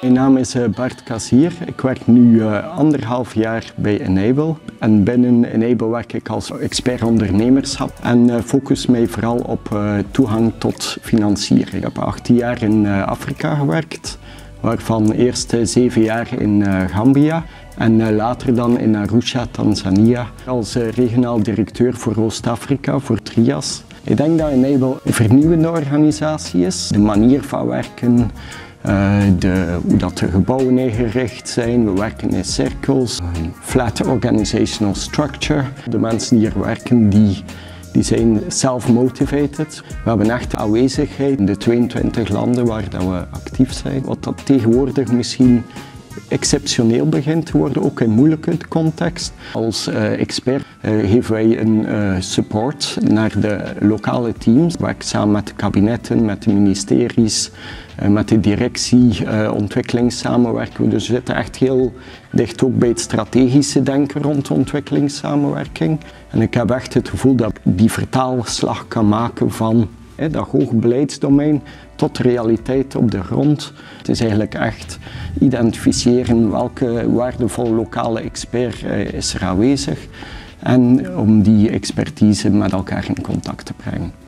Mijn naam is eh, Bart Kassier. Ik werk nu uh, anderhalf jaar bij Enable. En binnen Enable werk ik als expert ondernemerschap en uh, focus mij vooral op toegang tot financiering. Ik heb 18 jaar in Afrika gewerkt, waarvan eerst zeven jaar in Gambia en later dan in Arusha, Tanzania, als regionaal directeur voor Oost-Afrika, voor Trias. Ik denk dat Enable een vernieuwende organisatie is. De manier van werken, uh, de, hoe dat de gebouwen ingericht zijn. We werken in cirkels, flat organizational structure. De mensen die hier werken, die, die zijn self-motivated. We hebben echt aanwezigheid in de 22 landen waar dat we actief zijn. Wat dat tegenwoordig misschien exceptioneel begint te worden, ook in moeilijke context. Als uh, expert uh, geven wij een uh, support naar de lokale teams. We werken samen met de kabinetten, met de ministeries, met de directie, ontwikkelingssamenwerking. Dus we zitten echt heel dicht ook bij het strategische denken rond ontwikkelingssamenwerking. En ik heb echt het gevoel dat ik die vertaalslag kan maken van dat hoge beleidsdomein tot realiteit op de grond. Het is eigenlijk echt identificeren welke waardevolle lokale expert eh, is er aanwezig en om die expertise met elkaar in contact te brengen.